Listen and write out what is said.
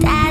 Dad.